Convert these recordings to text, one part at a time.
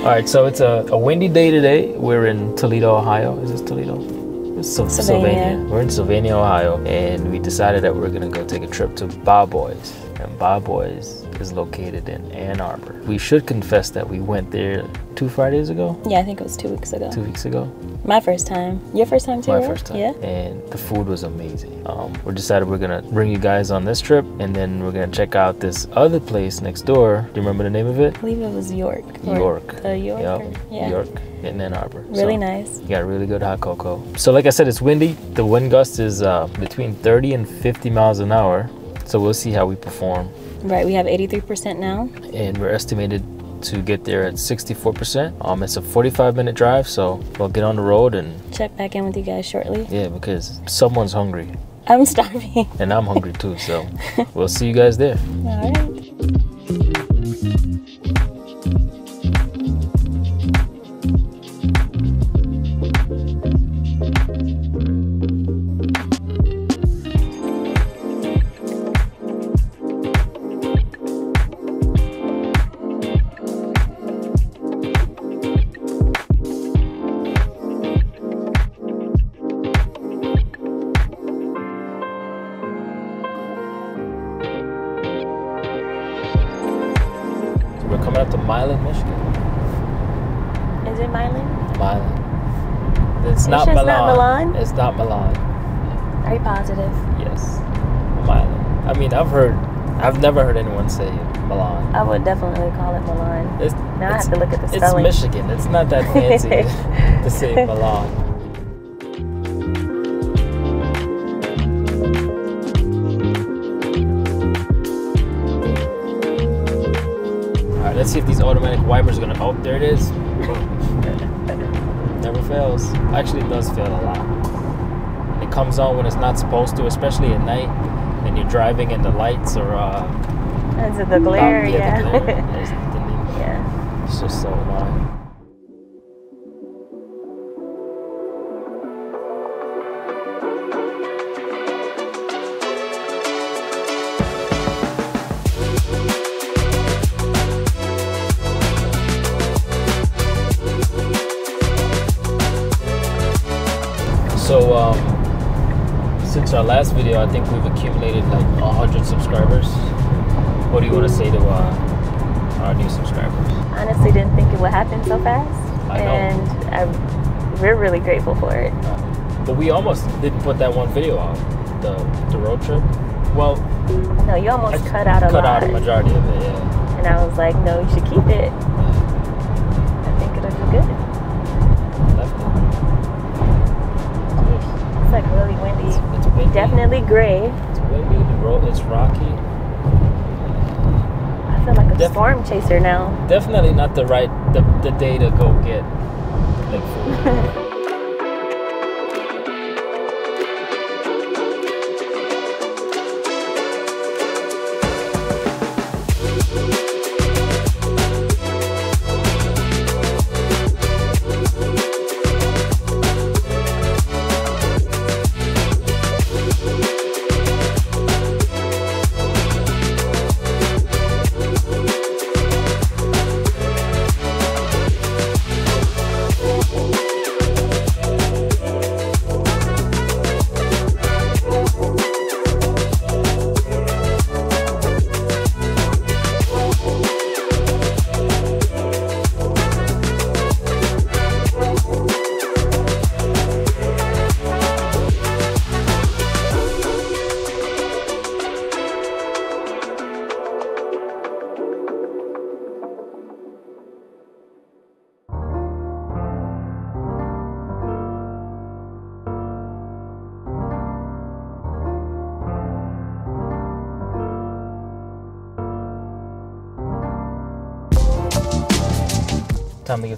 All right, so it's a, a windy day today. We're in Toledo, Ohio. Is this Toledo? It's Syl- Sylvania. We're in Sylvania, Ohio, and we decided that we're gonna go take a trip to Bao Boys. And Bao Boys is located in Ann Arbor. We should confess that we went there two Fridays ago, Yeah, I think it was two weeks ago. two weeks ago. My first time. Your first time too? My first time. Yeah. And the food was amazing. Um, we decided we're gonna bring you guys on this trip, and then we're gonna check out this other place next door. Do you remember the name of it? I believe it was York. York. The York. Yep. or- yeah. York in Ann Arbor. Really So, nice. You got really good hot cocoa. So, like I said, it's windy. The wind gust is uh, between 30 and 50 miles an hour. So we'll see how we perform. Right, we have 83% now. And we're estimated to get there at 64%. Um, it's a 45 minute drive, so we'll get on the road and Check back in with you guys shortly. yeah, because someone's hungry I'm starving. and I'm hungry too. So we'll see you guys there. All right. You positive? Yes. Milan. I mean, I've heard, I've never heard anyone say Milan. I would definitely call it Milan. It's, Now I it's, have to look at the it's. Michigan. It's not that fancy to say Milan. All right, let's see if these automatic wipers are gonna. Oh, there it is. Never fails. Actually, it does fail a lot. It comes on when it's not supposed to, especially at night, and you're driving and the lights are. Uh, it the glare? out- Yeah. the glare. It's, yeah. it's just so annoying. So, um, since our last video, I think we've accumulated like 100 subscribers. What do you want to say to uh, our new subscribers? Honestly, didn't think it would happen so fast. I know. And I, we're really grateful for it. But we almost didn't put that one video out, the the road trip. Well, No, you almost I cut out a cut lot. out a majority of it. Yeah. and I was like, no, you should keep it. Gray. It's windy. The road is rocky. I feel like a Def- storm chaser now. Definitely not the right the, the day to go get like food.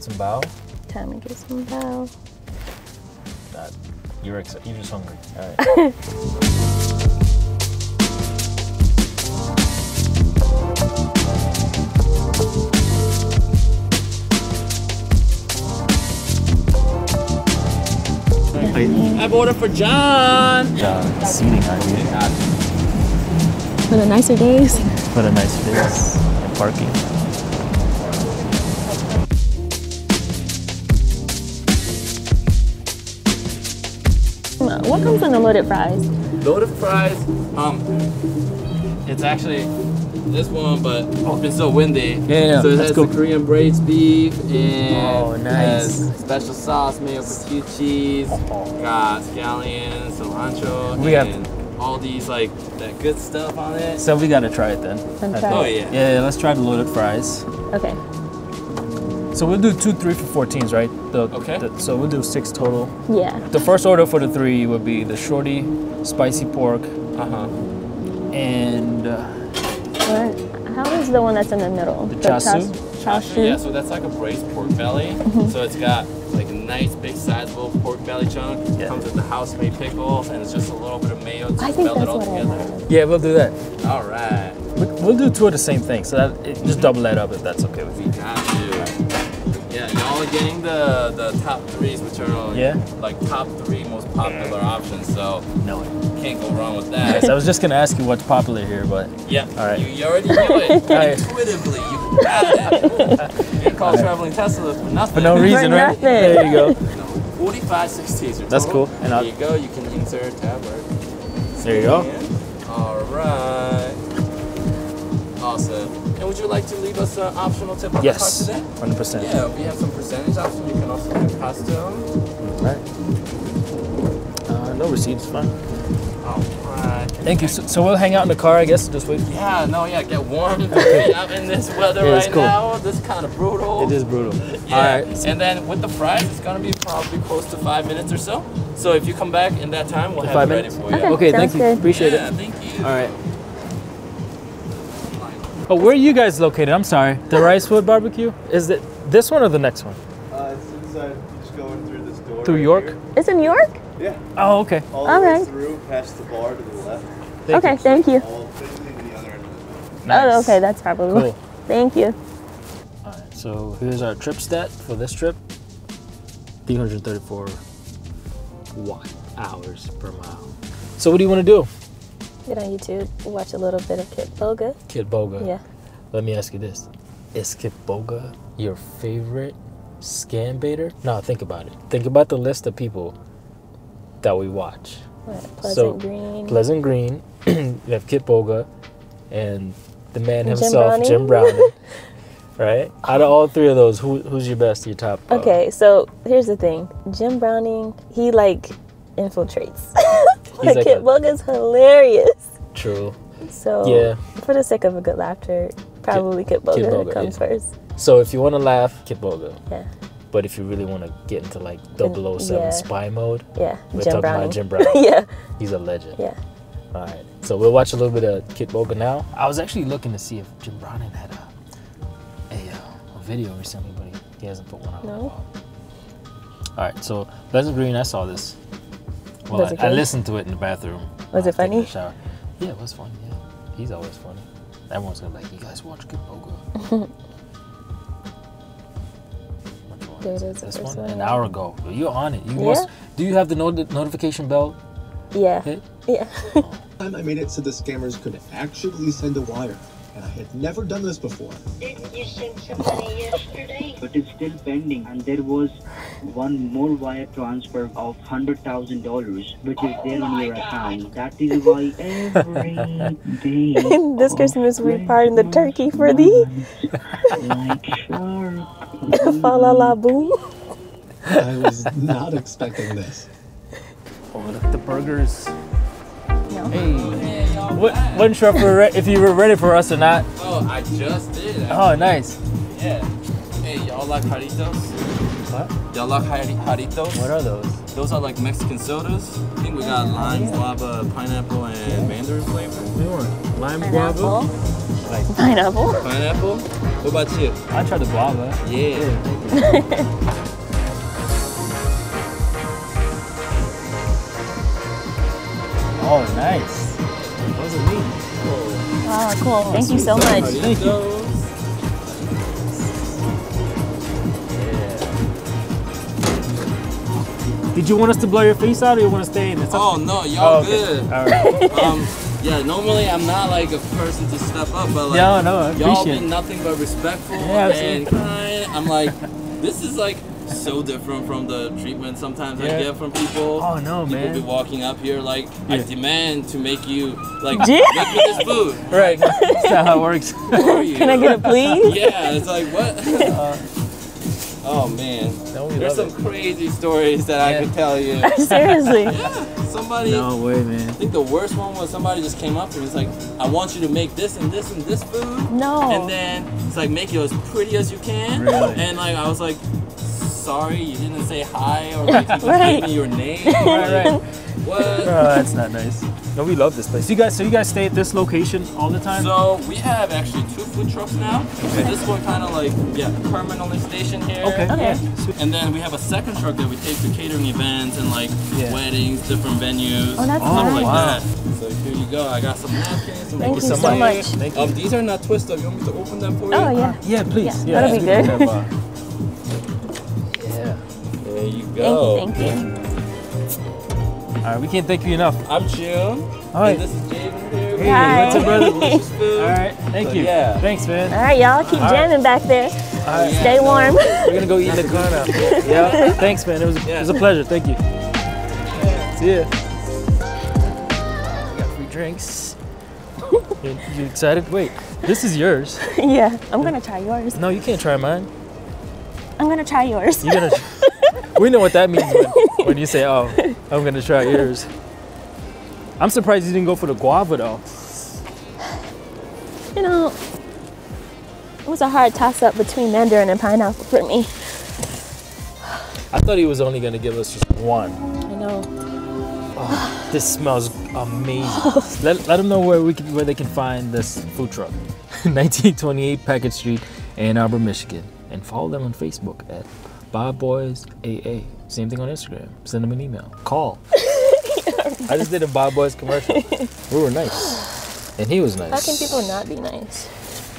get some bao. Time to get some bao. Uh, you're ex- you're just hungry. All right. I've ordered for John. Uh, seating on here For the nicer days. for the nice days and parking. What comes in the loaded fries? Loaded fries. Um, it's actually this one, but it's been so windy. Yeah, yeah, So it let's has go. the Korean braised beef and Oh, nice. has special sauce made with cute cheese. Got scallion, cilantro, We have- all these like that good stuff on it. So we gotta try it then. I try think. Oh it. yeah. Yeah, yeah, let's try the loaded fries. Okay. So we'll do two, three for 14s, right? The, Okay. the- so we'll do six total. Yeah. The first order for the three would be the shorty, spicy pork, Uh huh. and uh, What? How is the one that's in the middle? The chasu? Chasu. Yeah, so that's like a braised pork belly. So it's got like a nice big sizable pork belly chunk. Yeah. Comes with the house made pickles and it's just a little bit of mayo to I meld it all what I together. had. yeah, we'll do that. All right. We- We'll do two of the same thing, so that it, just double that up if that's okay with We you. Getting the the top threes, which are uh, Yeah. like top three most popular options. So No. can't go wrong with that. Yes, that. I was just gonna ask you what's popular here, but yeah. All right. You, you already knew it All right. intuitively. You got it. You didn't call traveling Tesla for nothing. for no reason, right? nothing. There you go. 45, 16s. your That's cool. And there I'll- you go. You can insert tablet. There you go. All right. Like to leave us an optional tip on the Yes, card today? hundred percent. Yeah, we have some percentage options. You can also do custom. Right. Uh, no receipts, fine. All right. Thank you. So, so we'll hang out in the car, I guess, just wait. Yeah, no, yeah, get warm. Be out in this weather Yeah, it's right cool. now. This is kind of brutal. It is brutal. Yeah. All right. And then with the fries, it's gonna be probably close to five minutes or so. So if you come back in that time, we'll have Five it ready minutes? for you. Okay. Okay, thank you. good. Appreciate yeah, it. thank you. All right. Oh, where are you guys located? I'm sorry. The Ricewood Barbecue? Is it this one or the next one? Uh, it's inside. You just go in through this door. Through right York? here. It's in New York? Yeah. Oh, okay. All the Okay. way through, past the bar to the left. Thank okay, you. thank you. All basically to the other end of the building. Nice. Oh, okay, that's probably Cool. Thank you. All right, so here's our trip stat for this trip 334 watt hours per mile. So, what do you want to do? Get on YouTube, watch a little bit of Kitboga. Kid Boga. Yeah. Let me ask you this Is Kid Boga your favorite scam baiter? No, think about it. Think about the list of people that we watch. What, Pleasant So, Green. Pleasant Green, you have Kitboga, and the man Jim himself, Browning. Jim Browning. right? Out of all three of those, who, who's your best, your top? uh, Okay, so here's the thing. Jim Browning, he like infiltrates. like, like Kit a- Boga's hilarious. True. So Yeah. for the sake of a good laughter, probably Kitboga, Kit Boga, comes yeah. first. So if you want to laugh, Kitboga. Yeah. But if you really want to get into like 007 yeah. spy mode, Yeah. we're Jim talking Browning. about Jim Brown. yeah. He's a legend. Yeah. All right. So we'll watch a little bit of Kitboga now. I was actually looking to see if Jim Browning had a a, uh, a video recently, but he, he hasn't put one out. No. All right. So Pleasant Green, I saw this. Well, Was it I, I listened to it in the bathroom. Was it funny? shower. Yeah, it was funny. Yeah, he's always funny. Everyone's gonna be like, you guys watch Kit Boga. Which one There is it it? is, the This one? one, An hour ago. You're on it. You Yeah. must. Do you have the not- notification bell? Yeah. hit? Yeah. time I made it so the scammers could actually send a wire, and I had never done this before. Didn't you send some money yesterday? but it's still pending and there was one more wire transfer of hundred thousand dollars which is there oh on your account that is why every day this Christmas we pardon the turkey for thee. like shark Fa la la boom. I was not expecting this. Oh, look at the burgers. Hey. What, wasn't sure if, we re- if you were ready for us or not. Oh, I just did. Oh, nice. Yeah. Hey, y'all like Jarritos? What? Y'all like Jari- Jarritos? What are those? Those are like Mexican sodas. I think we got lime, guava, pineapple, and mandarin flavor. We want lime Pineapple. Like, Pineapple. Pineapple? What about you? I tried the guava. Yeah. Oh, nice. Those are neat. Oh, cool. Thank you so much. Thank you. Jarritos. Yeah. Did you want us to blow your face out or you want to stay in? It's up Oh no, y'all Oh, okay. good. All right. Um, yeah, normally I'm not like a person to step up, but like No, no, I y'all been nothing but respectful Yeah, and kind. I'm like, this is like so different from the treatment sometimes Yeah. I get from people. Oh, no, people man. be walking up here like, I demand to make you like Yeah. make me this food. Right. That's not how it works. Who are you? Can I get a please? Yeah, it's like what? oh man, No, there's love some crazy stories that I could tell you. Seriously. yeah, Somebody, No way, man. I think the worst one was somebody just came up to me. It's like, I want you to make this and this and this food. No. And then it's like make it as pretty as you can. Really? And like I was like, sorry, you didn't say hi or like you Right. gave me your name. Right, right. What? Oh, that's not nice. No, we love this place. You guys, so you guys stay at this location all the time? So we have actually two food trucks now. So this one kind of like yeah permanently stationed here. okay. Okay. And then we have a second truck that we take to catering events and like Yeah. weddings, different venues, Oh, that's stuff nice. like Wow. that. So here you go. I got some napkins. Some Thank you you so so much. much. Thank you. Um, these are not twist up. You want me to open them for you? Oh yeah. Yeah, please. Yeah, that'll be good. Have, uh, yeah. There you Thank go. you. Thank you. All right, we can't thank you enough. I'm Jim. All right. And this is Jaden here. Hey, Hi. what's up, brother? All right, thank So, you. yeah. Thanks, man. All right, y'all keep All right. jamming back there. All right. Stay warm. We're gonna go eat in the car now. Yeah. Thanks, man. It was, it was a pleasure. Thank you. See ya. We got free drinks. You, you excited? Wait, this is yours. yeah, I'm gonna try yours. No, you can't try mine. I'm gonna try yours. You're gonna. We know what that means when, when you say, "Oh, I'm gonna try yours." I'm surprised you didn't go for the guava though. You know, it was a hard toss up between mandarin and pineapple for me. I thought he was only gonna give us just one. I know. Oh, this smells amazing. Oh. let, let them know where we can, where they can find this food truck. 1928 Packard Street, Ann Arbor, Michigan, and follow them on Facebook at Bao Boys AA. Same thing on Instagram. Send them an email. Call. I just did a Bao Boys commercial. We were nice, and he was nice. How can people not be nice?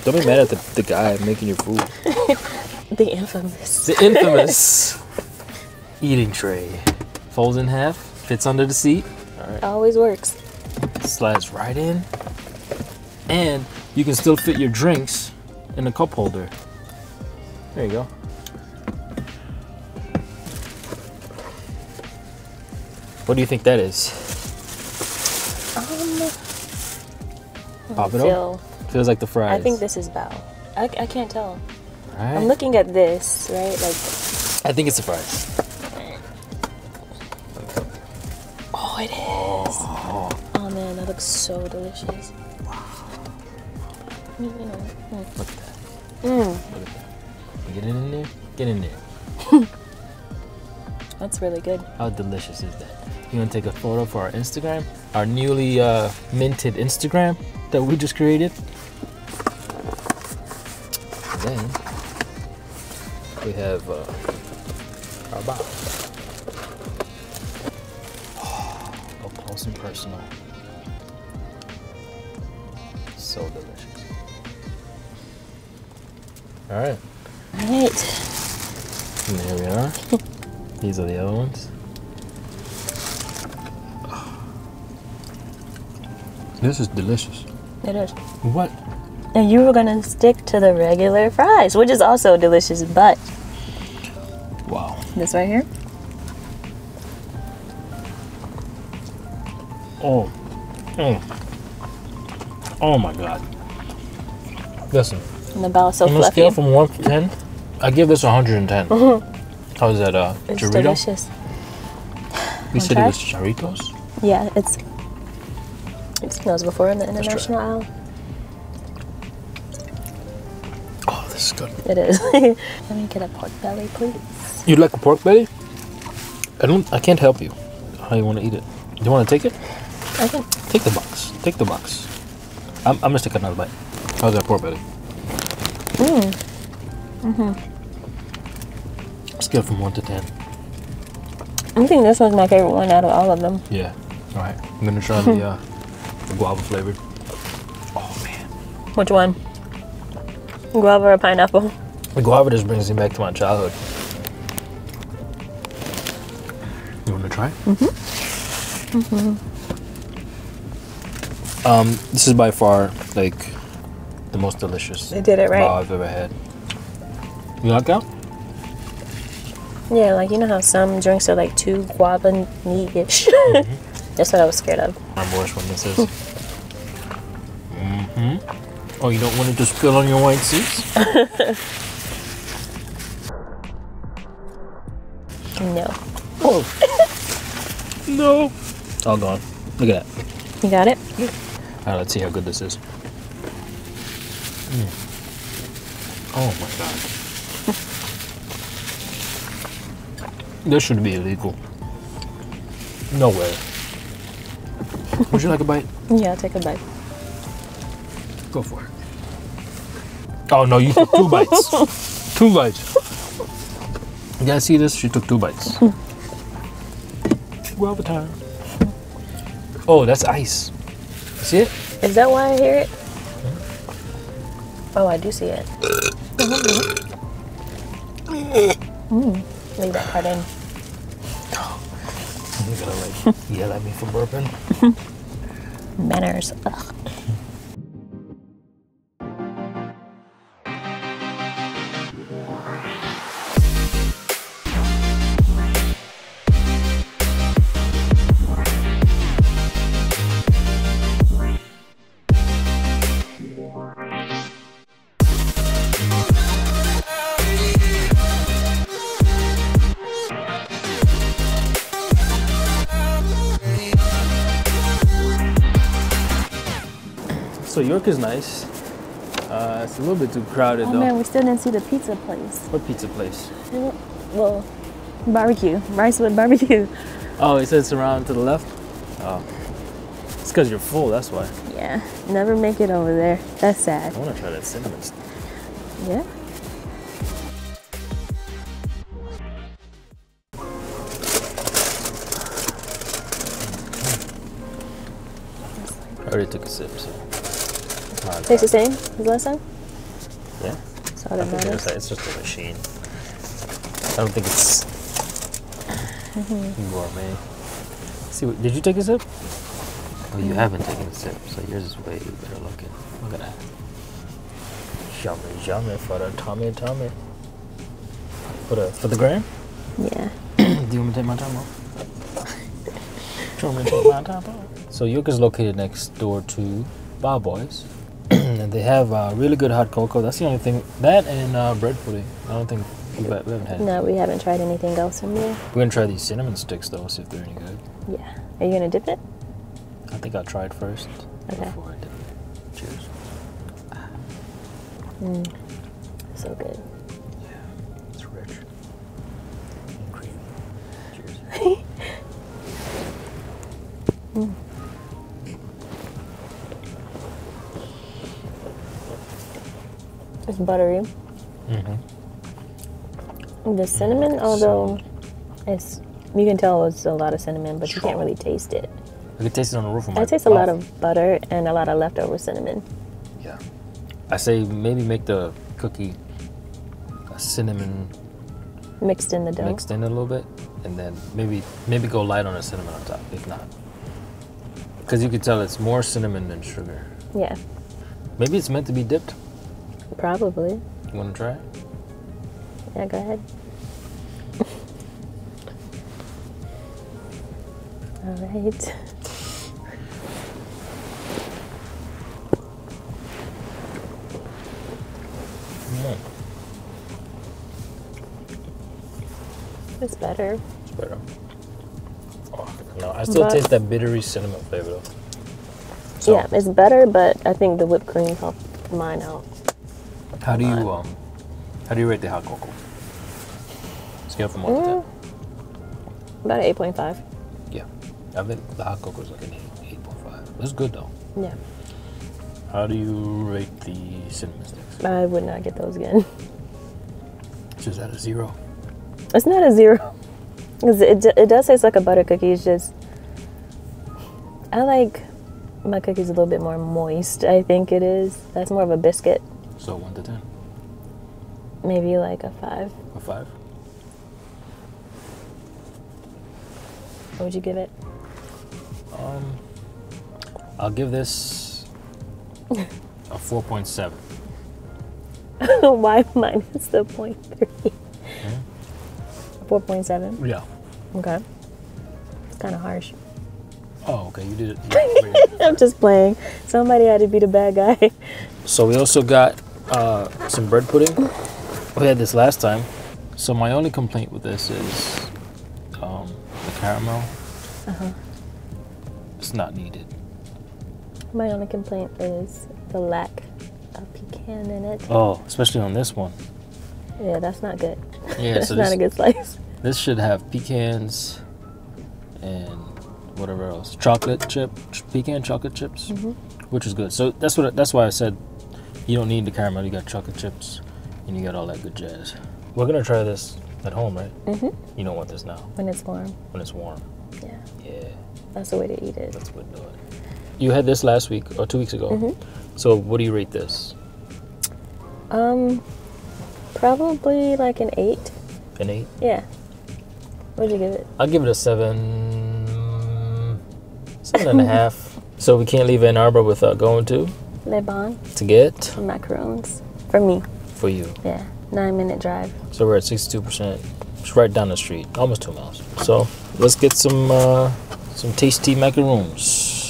Don't be mad at the, the guy making your food. The infamous. The infamous eating tray. Folds in half, fits under the seat, Always works. slides right in, and you can still fit your drinks in the cup holder. There you go. What do you think that is? Pop it up. Feels like the fries. I think this is bao. I, I can't tell. Right? I'm looking at this, right? Like, I think it's the fries. oh, it is. Oh man, that looks so delicious. You know, mm. Look at that. Mm, Look at that. Get in there. Get in there. that's really good. How delicious is that? You want to take a photo for our Instagram? Our newly uh, minted Instagram that we just created? And then we have uh, our box. Up close and personal. So delicious. All right. All right. And there we are. These are the other ones. This is delicious. It is. What? And you were gonna stick to the regular fries, which is also delicious, but Wow. this right here, Oh. Oh. Oh my god. Listen, and the is so on a fluffy. scale from 1 to 10, I give this 110. How is that, uh, It's Dorito? delicious. You said it was Charitos? Yeah, it's. It smells before in the international aisle. Oh, this is good. It is. Let me get a pork belly, please. You'd like a pork belly? I don't, I can't help you how you want to eat it. Do you want to take it? I can. Take the box. Take the box. I'm, I'm gonna take another bite. How's that pork belly? Mmm. Mm-hmm. Scale from one to ten. I think this one's my favorite one out of all of them. Yeah. All right. I'm gonna try the, uh, guava flavored. Oh man, Which one? Guava or pineapple? the guava just brings me back to my childhood. You want to try? Mm-hmm. Mm-hmm. Um, this is by far like the most delicious They did it right. bao I've ever had. You like that? Yeah, like you know how some drinks are like too guava-ish. That's what I was scared of. Remember which one this is? mm-hmm. Oh, you don't want it to spill on your white seats? No. Oh. no. All gone. Look at that. You got it? All right, let's see how good this is. Mm. Oh my god. this should be illegal. No way. Would you like a bite? Yeah, I'll take a bite. Go for it. Oh no, you took two bites. two bites. You guys see this? She took two bites. Guava time. Oh, that's ice. See it? Is that why I hear it? Hmm? Oh, I do see it. mm. Leave that part in. You're gonna like yell at me for burping. Manners. Ugh. York is nice. Uh, it's a little bit too crowded Oh though. man, we still didn't see the pizza place. What pizza place? Well, barbecue. Ricewood barbecue. Oh, it says around to the left. Oh, it's because you're full. That's why. Yeah, never make it over there. That's sad. I want to try that cinnamon. stuff. Yeah. I already took a sip, so. Tastes the same as last time? Yeah. So I that think matters. it's, just a machine. I don't think it's mm-hmm. gourmet. See, what, did you take a sip? Oh, you haven't taken a sip, so yours is way better looking. Look at that. Yummy, yummy for the tummy, tummy. For the for the gram? Yeah. Do you want me to take my time off? Do you want me to take my time off? So York is located next door to Bao Boys. And they have uh, really good hot cocoa. That's the only thing. That and uh, bread pudding. I don't think we've, we haven't had. No, we haven't tried anything else from there. We're gonna try these cinnamon sticks though, see if they're any good. Yeah. Are you gonna dip it? I think I'll try it first Okay. before I dip it. Cheers. Mm. So good. Yeah, it's rich and creamy. Cheers. It's buttery. Mm-hmm. The cinnamon, although it's you can tell it's a lot of cinnamon, but you can't really taste it. I can taste it on the roof of my I taste a lot of butter and a lot of leftover cinnamon. Yeah. I say maybe make the cookie a cinnamon Mixed in the dough. mixed in a little bit, and then maybe maybe go light on the cinnamon on top. If not, because you could tell it's more cinnamon than sugar. Yeah, Maybe it's meant to be dipped. Probably. You want to try? Yeah, go ahead. All right. Mm, It's better. it's better. Oh, no, I still But- taste that bittery cinnamon flavor though. So, Yeah, it's better, but I think the whipped cream helped mine out. How do you um, how do you rate the hot cocoa? Scale from one to ten. Mm. About an 8.5. Yeah, I think the hot cocoa is like an eight, eight point five. It's good though. Yeah. How do you rate the cinnamon sticks? I would not get those again. Just at a zero. It's not a zero. It, it does taste like a butter cookie. It's just. I like my cookies a little bit more moist, I think it is. That's more of a biscuit. So one to ten. Maybe like a five. A five. What would you give it? Um, I'll give this a four point seven. Why minus the point three? 4.7. Yeah. Okay. It's kind of harsh. Oh, okay. You did it. you rated it. I'm just playing. Somebody had to be the bad guy. So we also got uh, some bread pudding. We had this last time. So my only complaint with this is um, the caramel. Uh-huh. It's not needed. My only complaint is the lack of pecan in it. Oh, especially on this one. Yeah, that's not good. Yeah, That's so not this, a good slice. this should have pecans and whatever else, chocolate chip, ch- pecan chocolate chips, which is good. So that's what that's why I said you don't need the caramel. You got chocolate chips, and you got all that good jazz. We're gonna try this at home, right? Mhm. You don't want this now When it's warm. when it's warm. Yeah, Yeah, that's the way to eat it. that's what do it. You had this last week or two weeks ago. Mhm. So what do you rate this? Um, probably like an eight. An eight? Yeah. What'd you give it? I'll give it a seven, seven and a half. So we can't leave Ann Arbor without going to Le Bon to get Macaroons. For me, for you. yeah. Nine minute drive. So we're at sixty-two percent. It's right down the street, almost two miles. So let's get some uh, some tasty macaroons.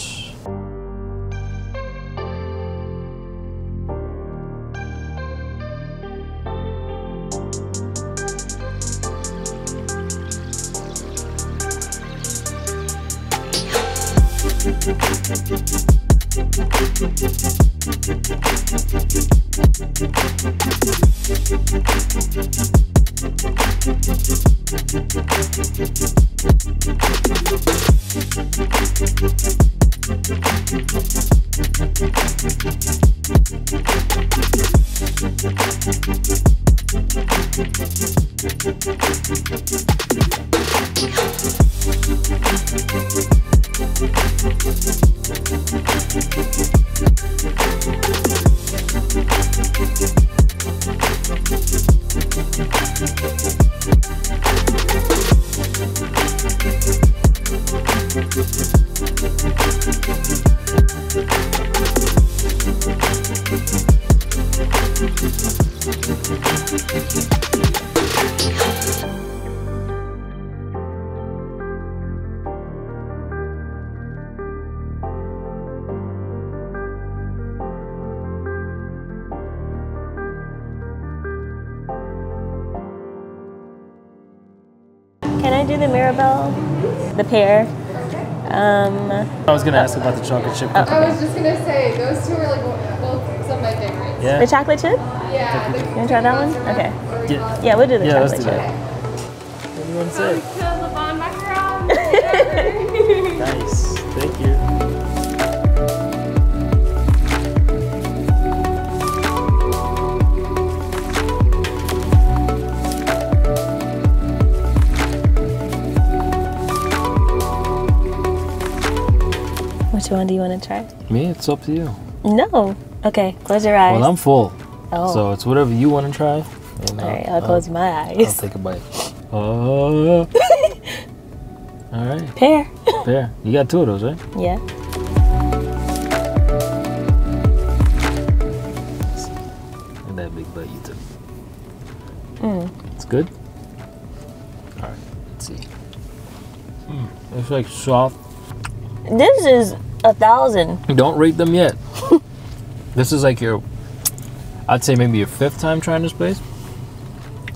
Thank can The pear? Um, I was gonna ask about the chocolate chip. cookie. I was just gonna say those two are like both some of my favorites. Yeah. the chocolate chip? Yeah. the You wanna try that one? Okay. Yeah. Yeah, we'll do the Yeah, let's chocolate do chip. that. What do you want to say? To the Bon Macaron. Nice. Thank you. One do you want to try? Me, it's up to you. No. Okay, close your eyes. Well, I'm full, oh. so it's whatever you want to try. And All right, I'll close my eyes. I'll take a bite. Oh. All right, Pear. there. You got two of those, right? Yeah. At that big bite you took. Mm. It's good. All right, let's see. Mm, it's like soft. This is a thousand. Don't rate them yet. this is like your, I'd say maybe your fifth time trying this place.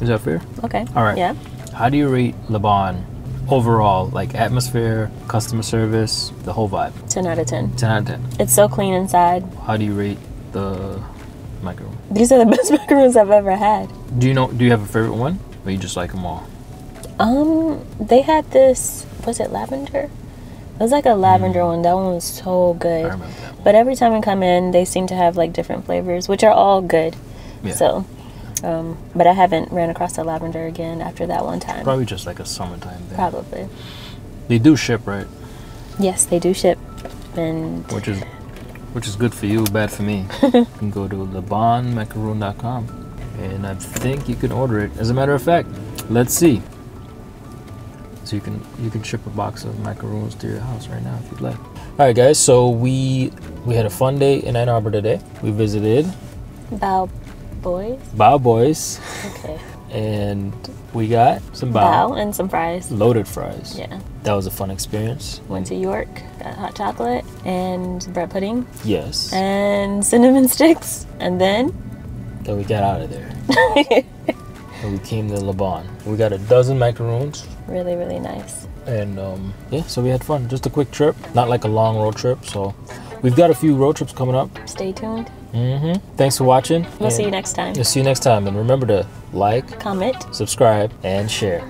Is that fair? Okay. All right. Yeah. How do you rate Le Bon overall? Like atmosphere, customer service, the whole vibe? 10 out of 10. 10 out of 10. It's so clean inside. How do you rate the macaron? These are the best macaroons I've ever had. Do you know? Do you have a favorite one, or you just like them all? Um, they had this. Was it lavender? It was like a lavender one. That one was so I good. remember that one. But every time I come in, they seem to have like different flavors, which are all good. Yeah. So, um, but I haven't ran across the lavender again after that one time. Probably just like a summertime thing. Probably. They do ship, right? Yes, they do ship, and Which is, which is good for you, bad for me. you can go to lebonmacaroon.com, and I think you can order it. As a matter of fact, let's see. So you can you can ship a box of macaroons to your house right now if you'd like. All right, guys. So we we had a fun day in Ann Arbor today. We visited Bao Boys. Bao Boys. Okay. and we got some bow. bao, and some fries. loaded fries. Yeah. That was a fun experience. Went to York, got hot chocolate and bread pudding Yes. and cinnamon sticks. And then Then we got out of there. and we came to Le Bon. We got a dozen macaroons. really, really nice. And um, yeah, so we had fun. Just a quick trip, not like a long road trip. So we've got a few road trips coming up. Stay tuned. Mm-hmm. Thanks for watching. We'll see you next time. We'll see you next time. And remember to like, Comment. subscribe, and share.